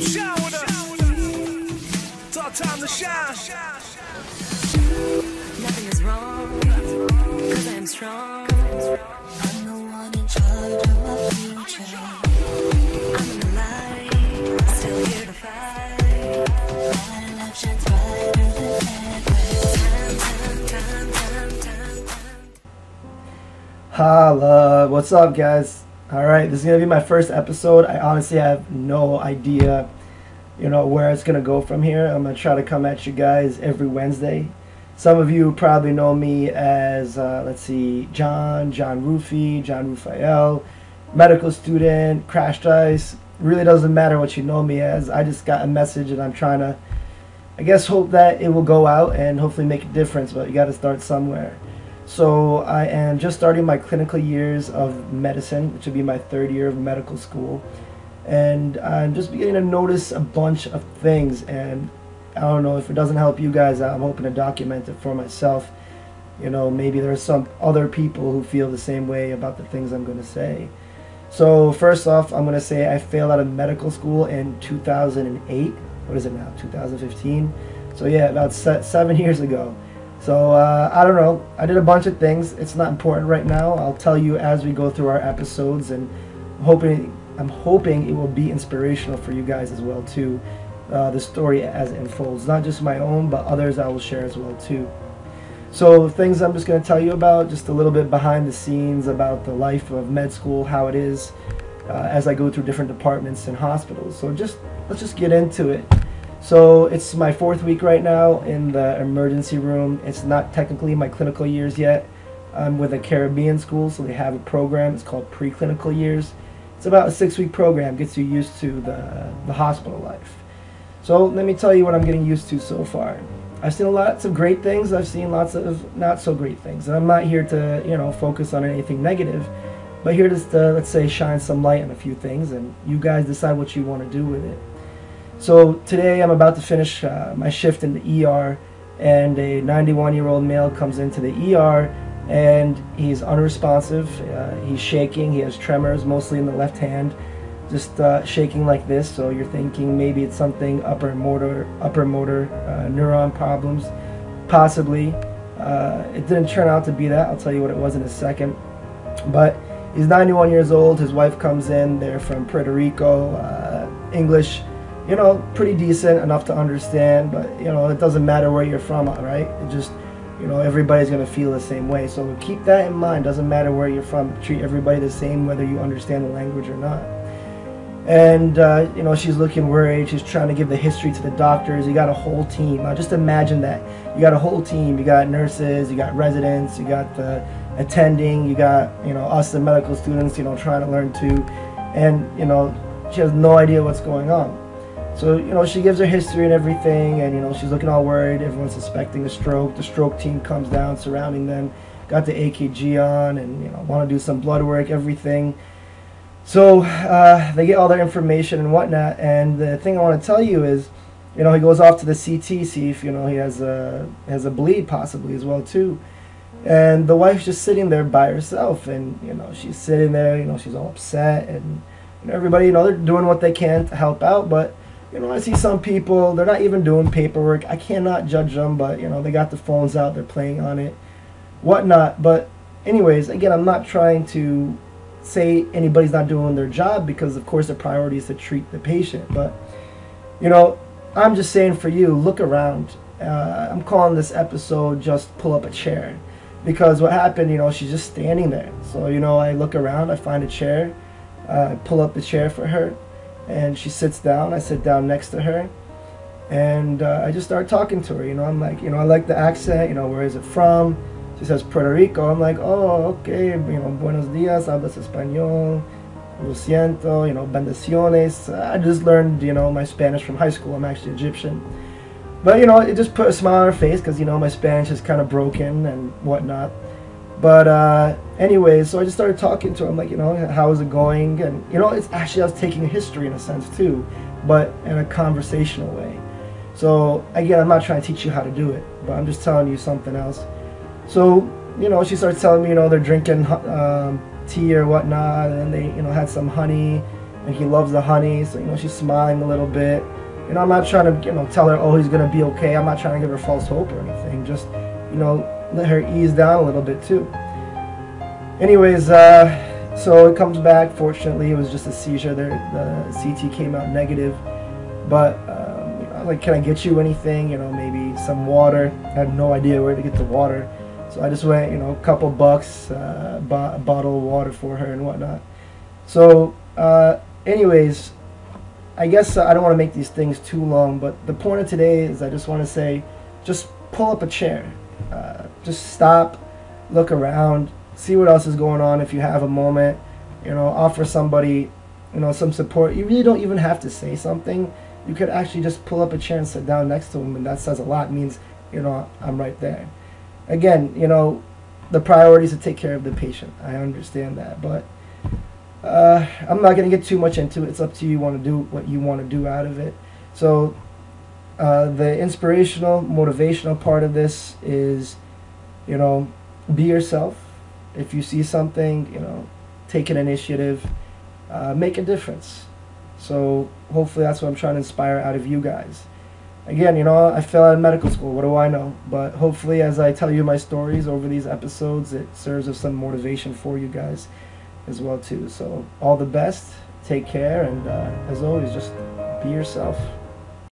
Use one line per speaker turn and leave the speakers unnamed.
shower It's our time to shine.
Nothing is wrong, cause I am strong. I'm the one in charge of my future. I'm in the light, still here to fight. My love shines brighter than ever. Time, time, time, time, time, time.
Holla, what's up, guys? All right, this is gonna be my first episode. I honestly have no idea, you know, where it's gonna go from here. I'm gonna try to come at you guys every Wednesday. Some of you probably know me as, uh, let's see, John, John Rufy, John Rufael, medical student, crashed ice. Really doesn't matter what you know me as. I just got a message and I'm trying to, I guess, hope that it will go out and hopefully make a difference. But you got to start somewhere. So I am just starting my clinical years of medicine, which will be my third year of medical school, and I'm just beginning to notice a bunch of things. And I don't know if it doesn't help you guys. I'm hoping to document it for myself. You know, maybe there's some other people who feel the same way about the things I'm going to say. So first off, I'm going to say I failed out of medical school in 2008. What is it now? 2015. So yeah, about se- seven years ago. So uh, I don't know. I did a bunch of things. It's not important right now. I'll tell you as we go through our episodes, and hoping I'm hoping it will be inspirational for you guys as well too. Uh, the story as it unfolds, not just my own, but others I will share as well too. So things I'm just going to tell you about, just a little bit behind the scenes about the life of med school, how it is uh, as I go through different departments and hospitals. So just let's just get into it. So it's my fourth week right now in the emergency room. It's not technically my clinical years yet. I'm with a Caribbean school, so they have a program. It's called preclinical years. It's about a six-week program, gets you used to the the hospital life. So let me tell you what I'm getting used to so far. I've seen lots of great things. I've seen lots of not so great things. And I'm not here to, you know, focus on anything negative, but here just to, let's say, shine some light on a few things, and you guys decide what you want to do with it. So today I'm about to finish uh, my shift in the ER, and a 91-year-old male comes into the ER, and he's unresponsive. Uh, he's shaking. He has tremors, mostly in the left hand just uh, shaking like this. So you're thinking maybe it's something upper motor, upper motor uh, neuron problems, possibly. Uh, it didn't turn out to be that. I'll tell you what it was in a second. But he's 91 years old. His wife comes in. They're from Puerto Rico. Uh, English, you know, pretty decent enough to understand. But you know, it doesn't matter where you're from, right? It just you know everybody's gonna feel the same way. So keep that in mind. Doesn't matter where you're from. Treat everybody the same, whether you understand the language or not. And uh, you know she's looking worried. She's trying to give the history to the doctors. You got a whole team. Now just imagine that. You got a whole team. You got nurses. You got residents. You got the attending. You got you know us the medical students you know trying to learn too. And you know she has no idea what's going on so you know she gives her history and everything and you know she's looking all worried everyone's suspecting a stroke the stroke team comes down surrounding them got the EKG on and you know want to do some blood work everything so uh, they get all their information and whatnot. And the thing I want to tell you is, you know, he goes off to the CT, see if you know he has a has a bleed possibly as well too. And the wife's just sitting there by herself, and you know she's sitting there. You know she's all upset, and you know everybody, you know they're doing what they can to help out, but you know I see some people they're not even doing paperwork. I cannot judge them, but you know they got the phones out, they're playing on it, whatnot. But anyways, again, I'm not trying to say anybody's not doing their job because of course the priority is to treat the patient but you know i'm just saying for you look around uh, i'm calling this episode just pull up a chair because what happened you know she's just standing there so you know i look around i find a chair uh, pull up the chair for her and she sits down i sit down next to her and uh, i just start talking to her you know i'm like you know i like the accent you know where is it from she says Puerto Rico. I'm like, oh, okay, you know, buenos dias, hablas español, lo siento, you know, bendiciones. I just learned, you know, my Spanish from high school. I'm actually Egyptian. But, you know, it just put a smile on her face because, you know, my Spanish is kind of broken and whatnot. But, uh, anyways, so I just started talking to her. I'm like, you know, how is it going? And, you know, it's actually, I was taking a history in a sense too, but in a conversational way. So, again, I'm not trying to teach you how to do it, but I'm just telling you something else. So, you know, she starts telling me, you know, they're drinking um, tea or whatnot, and they, you know, had some honey and he loves the honey. So you know she's smiling a little bit. You know I'm not trying to you know tell her oh he's gonna be okay. I'm not trying to give her false hope or anything. Just you know let her ease down a little bit too. Anyways, uh, so it comes back. Fortunately, it was just a seizure. There, the CT came out negative, but um, like, can I get you anything? You know, maybe some water. I had no idea where to get the water, so I just went, you know, a couple bucks, uh, bought a bottle of water for her and whatnot. So, uh, anyways, I guess uh, I don't want to make these things too long, but the point of today is I just want to say, just pull up a chair, uh, just stop, look around see what else is going on if you have a moment you know offer somebody you know some support. You really don't even have to say something. You could actually just pull up a chair and sit down next to them and that says a lot it means you know i'm right there. Again you know the priority is to take care of the patient. I understand that but uh, i'm not going to get too much into it. It's up to you, want to do what you want to do out of it. So uh, the inspirational motivational part of this is you know be yourself if you see something, you know, take an initiative, uh, make a difference. So hopefully that's what I'm trying to inspire out of you guys. Again, you know, I fell out of medical school. What do I know? But hopefully, as I tell you my stories over these episodes, it serves as some motivation for you guys as well too. So all the best. Take care, and uh, as always, just be yourself.